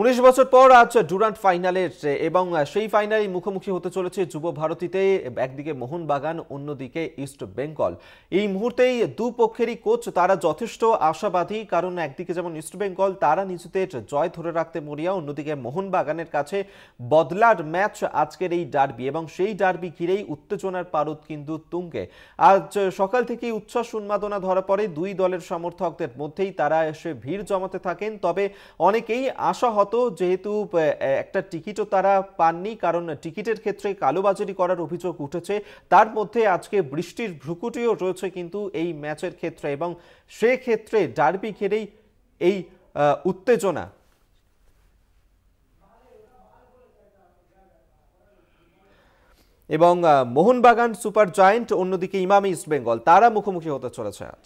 উনিশ বছর পর আজ ডুরান্ট ফাইনালের, এবং সেই ফাইনালে মুখোমুখি হতে চলেছে যুব ভারতীতে, একদিকে মোহনবাগান, অন্যদিকে ইস্ট বেঙ্গল। এই মুহূর্তেই দুপক্ষেরই কোচ, তারা যথেষ্ট আশাবাদী, কারণ একদিকে যেমন ইস্ট বেঙ্গল, তারা নিজেদের জয় ধরে রাখতে মরিয়া, অন্যদিকে মোহনবাগানের কাছে বদলার ম্যাচ আজকের এই ডার্বি, এবং সেই ডার্বি ঘিরেই উত্তেজনার পারদ কিন্তু তুঙ্গে। আজ সকাল থেকেই উচ্ছ্বাস, উন্মাদনা ধরা পড়ে দুই দলের সমর্থকদের মধ্যেই, তারা এসে ভিড় জমাতে থাকেন, তবে অনেকেই আশা হতো যেহেতু একটা টিকিটও তারা পাননি, কারণ টিকিটের ক্ষেত্রে কালোবাজারি করার অভিযোগ উঠেছে। তার মধ্যে আজকে বৃষ্টির ভ্রুকুটিও রয়েছে কিন্তু এই ম্যাচের ক্ষেত্রে এবং সেক্ষেত্রে ডার্বি ঘেরেই এই উত্তেজনা। এবং মোহনবাগান সুপার জায়েন্ট, অন্যদিকে ইমামি ইস্ট বেঙ্গল তারা মুখোমুখি হতে চলেছে আজ।